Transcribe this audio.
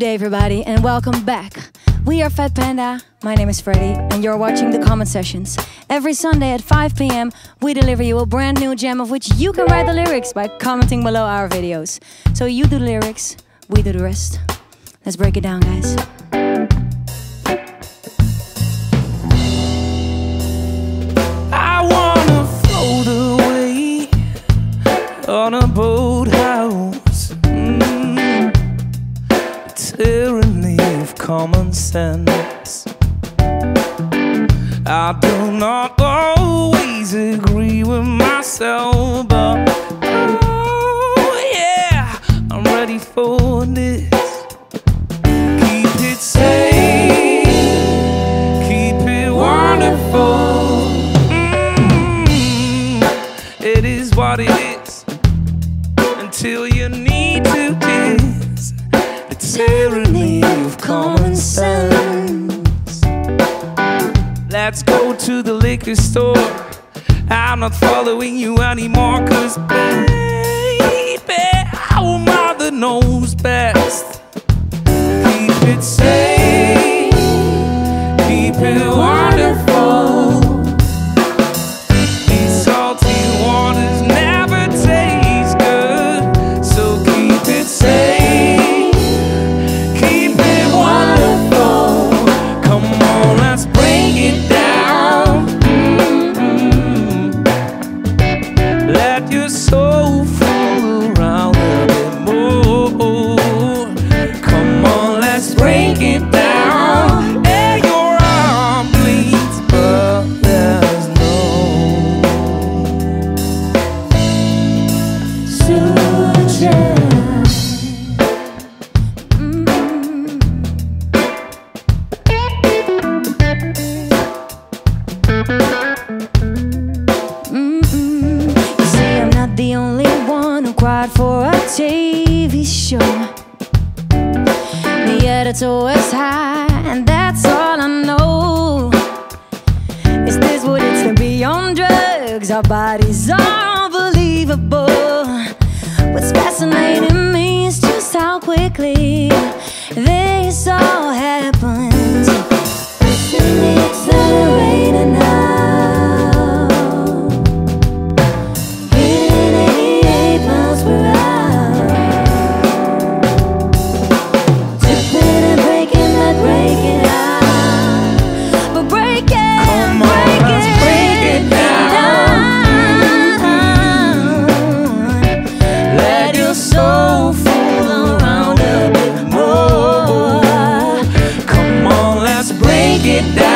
Good day, everybody, and welcome back. We are Fat Panda. My name is Freddy, and you're watching the comment sessions. Every Sunday at 5 p.m., we deliver you a brand new gem of which you can write the lyrics by commenting below our videos. So you do the lyrics, we do the rest. Let's break it down, guys. Of common sense. I do not always agree with myself, but oh yeah, I'm ready for this. Keep it safe, keep it wonderful. Mm, it is what it is until you need to kiss the tyranny of common sense. Let's go to the liquor store. I'm not following you anymore, cause baby, our mother knows best. Keep it safe, keep it wonderful. Let your soul fool around a bit more. Come on, let's break it down. Yeah, your arm bleeds, but there's no suture. You one for a TV show. The editor was high, and that's all I know. Is this what it's to be on drugs? Our bodies are get down.